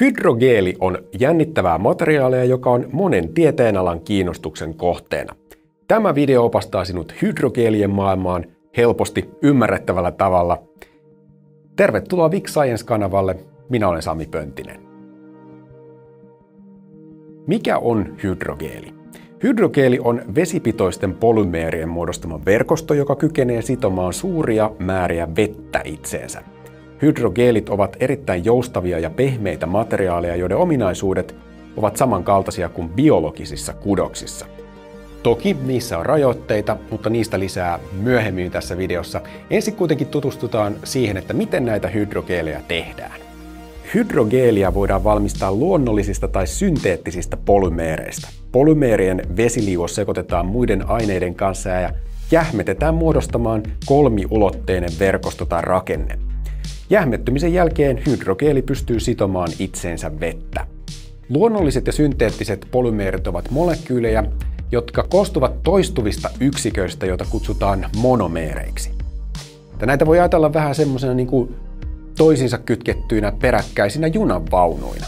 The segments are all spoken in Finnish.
Hydrogeeli on jännittävää materiaalia, joka on monen tieteenalan kiinnostuksen kohteena. Tämä video opastaa sinut hydrogeelien maailmaan helposti ymmärrettävällä tavalla. Tervetuloa Vic Science-kanavalle. Minä olen Sami Pöntinen. Mikä on hydrogeeli? Hydrogeeli on vesipitoisten polymeerien muodostama verkosto, joka kykenee sitomaan suuria määriä vettä itseensä. Hydrogeelit ovat erittäin joustavia ja pehmeitä materiaaleja, joiden ominaisuudet ovat samankaltaisia kuin biologisissa kudoksissa. Toki niissä on rajoitteita, mutta niistä lisää myöhemmin tässä videossa. Ensin kuitenkin tutustutaan siihen, että miten näitä hydrogeeleja tehdään. Hydrogeelia voidaan valmistaa luonnollisista tai synteettisistä polymeereistä. Polymeerien vesiliuos sekoitetaan muiden aineiden kanssa ja jähmetetään muodostamaan kolmiulotteinen verkosto tai rakenne. Jähmettymisen jälkeen hydrogeeli pystyy sitomaan itseensä vettä. Luonnolliset ja synteettiset polymeerit ovat molekyylejä, jotka koostuvat toistuvista yksiköistä, joita kutsutaan monomeereiksi. Ja näitä voi ajatella vähän semmoisena niin kuin toisiinsa kytkettyinä peräkkäisinä junanvaunuina.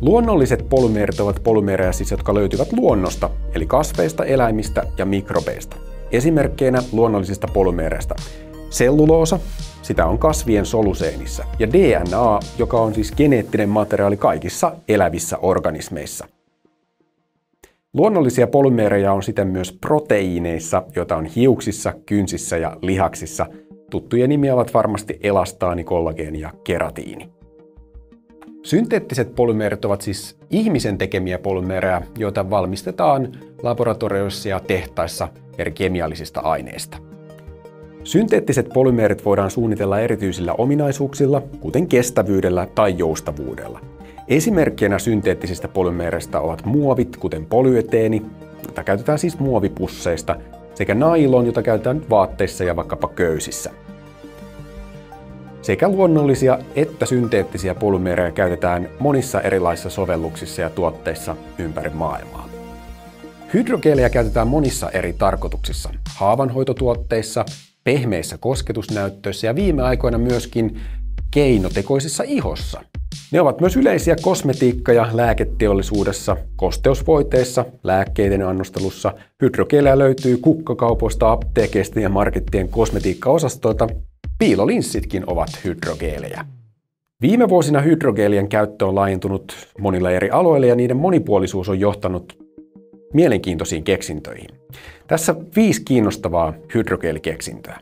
Luonnolliset polymeerit ovat polymeereja siis, jotka löytyvät luonnosta, eli kasveista, eläimistä ja mikrobeista. Esimerkkeinä luonnollisista polymeereista selluloosa, sitä on kasvien soluseenissa, ja DNA, joka on siis geneettinen materiaali kaikissa elävissä organismeissa. Luonnollisia polymeereja on siten myös proteiineissa, joita on hiuksissa, kynsissä ja lihaksissa. Tuttuja nimiä ovat varmasti elastaani, kollageeni ja keratiini. Synteettiset polymeerit ovat siis ihmisen tekemiä polymeereja, joita valmistetaan laboratorioissa ja tehtaissa eri kemiallisista aineista. Synteettiset polymeerit voidaan suunnitella erityisillä ominaisuuksilla, kuten kestävyydellä tai joustavuudella. Esimerkkeinä synteettisistä polymeereistä ovat muovit, kuten polyeteeni, jota käytetään siis muovipusseista, sekä nailon, jota käytetään vaatteissa ja vaikkapa köysissä. Sekä luonnollisia että synteettisiä polymeereja käytetään monissa erilaisissa sovelluksissa ja tuotteissa ympäri maailmaa. Hydrogeeleja käytetään monissa eri tarkoituksissa. Haavanhoitotuotteissa, pehmeissä kosketusnäyttöissä ja viime aikoina myöskin keinotekoisissa ihossa. Ne ovat myös yleisiä kosmetiikka- ja lääketeollisuudessa, kosteusvoiteissa, lääkkeiden annostelussa. Hydrogeeleja löytyy kukkakaupoista, apteekeista ja markettien kosmetiikkaosastoilta. Piilolinssitkin ovat hydrogeelejä. Viime vuosina hydrogeelien käyttö on laajentunut monilla eri aloilla ja niiden monipuolisuus on johtanut mielenkiintoisiin keksintöihin. Tässä viisi kiinnostavaa hydrogeenikeksintöä.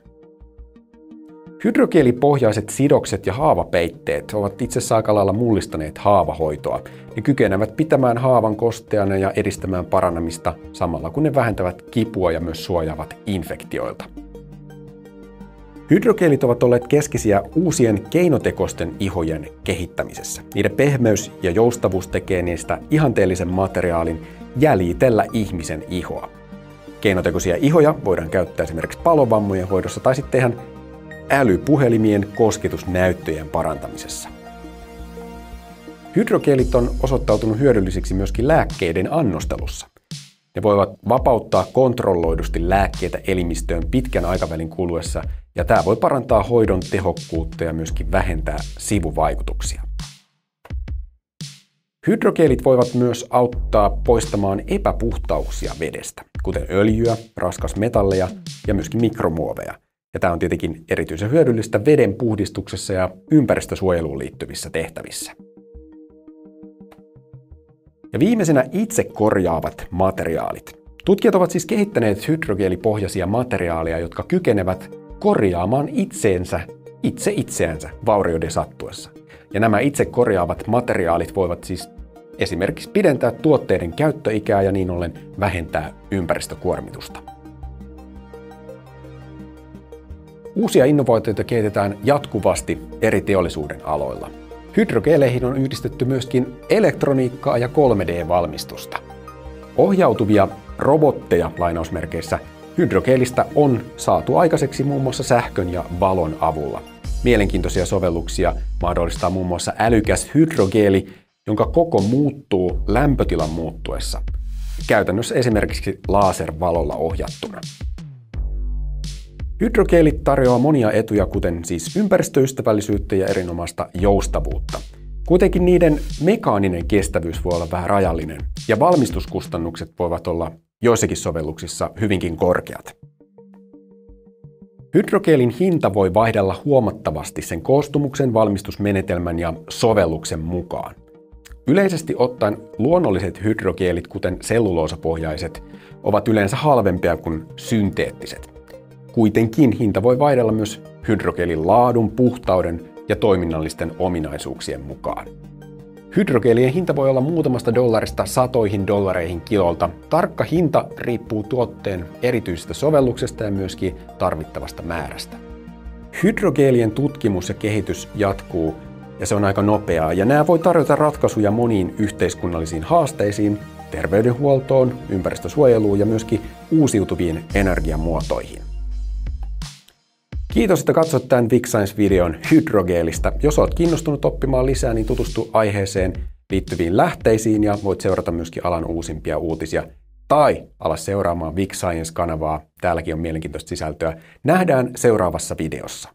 Hydrogeelipohjaiset sidokset ja haavapeitteet ovat itse asiassa aika lailla mullistaneet haavahoitoa. Ne kykenevät pitämään haavan kosteana ja edistämään parannemista samalla kun ne vähentävät kipua ja myös suojaavat infektioilta. Hydrogeelit ovat olleet keskisiä uusien keinotekoisten ihojen kehittämisessä. Niiden pehmeys ja joustavuus tekee niistä ihanteellisen materiaalin jäljitellä ihmisen ihoa. Keinotekoisia ihoja voidaan käyttää esimerkiksi palovammojen hoidossa tai sitten ihan älypuhelimien kosketusnäyttöjen parantamisessa. Hydrogeelit on osoittautunut hyödyllisiksi myöskin lääkkeiden annostelussa. Ne voivat vapauttaa kontrolloidusti lääkkeitä elimistöön pitkän aikavälin kuluessa, ja tämä voi parantaa hoidon tehokkuutta ja myöskin vähentää sivuvaikutuksia. Hydrogeelit voivat myös auttaa poistamaan epäpuhtauksia vedestä, kuten öljyä, raskasmetalleja ja myöskin mikromuoveja. Ja tämä on tietenkin erityisen hyödyllistä veden puhdistuksessa ja ympäristösuojeluun liittyvissä tehtävissä. Ja viimeisenä itse korjaavat materiaalit. Tutkijat ovat siis kehittäneet hydrogeelipohjaisia materiaaleja, jotka kykenevät korjaamaan itseensä, itse itseänsä vaurioiden sattuessa. Ja nämä itse korjaavat materiaalit voivat siis esimerkiksi pidentää tuotteiden käyttöikää ja niin ollen vähentää ympäristökuormitusta. Uusia innovaatioita kehitetään jatkuvasti eri teollisuuden aloilla. Hydrogeeleihin on yhdistetty myöskin elektroniikkaa ja 3D-valmistusta. Ohjautuvia robotteja lainausmerkeissä hydrogeelistä on saatu aikaiseksi muun muassa sähkön ja valon avulla. Mielenkiintoisia sovelluksia mahdollistaa muun muassa älykäs hydrogeeli, jonka koko muuttuu lämpötilan muuttuessa. Käytännössä esimerkiksi laservalolla ohjattuna. Hydrogeelit tarjoaa monia etuja, kuten siis ympäristöystävällisyyttä ja erinomaista joustavuutta. Kuitenkin niiden mekaaninen kestävyys voi olla vähän rajallinen, ja valmistuskustannukset voivat olla joissakin sovelluksissa hyvinkin korkeat. Hydrogeelin hinta voi vaihdella huomattavasti sen koostumuksen, valmistusmenetelmän ja sovelluksen mukaan. Yleisesti ottaen luonnolliset hydrogeelit, kuten selluloosapohjaiset, ovat yleensä halvempia kuin synteettiset. Kuitenkin hinta voi vaihdella myös hydrogeelin laadun, puhtauden ja toiminnallisten ominaisuuksien mukaan. Hydrogeelien hinta voi olla muutamasta dollarista satoihin dollareihin kilolta. Tarkka hinta riippuu tuotteen erityisestä sovelluksesta ja myöskin tarvittavasta määrästä. Hydrogeelien tutkimus ja kehitys jatkuu ja se on aika nopeaa ja nämä voi tarjota ratkaisuja moniin yhteiskunnallisiin haasteisiin, terveydenhuoltoon, ympäristösuojeluun ja myöskin uusiutuviin energiamuotoihin. Kiitos, että katsoit tämän Big Science-videon hydrogeelista. Jos olet kiinnostunut oppimaan lisää, niin tutustu aiheeseen liittyviin lähteisiin ja voit seurata myöskin alan uusimpia uutisia. Tai ala seuraamaan Big Science-kanavaa. Täälläkin on mielenkiintoista sisältöä. Nähdään seuraavassa videossa.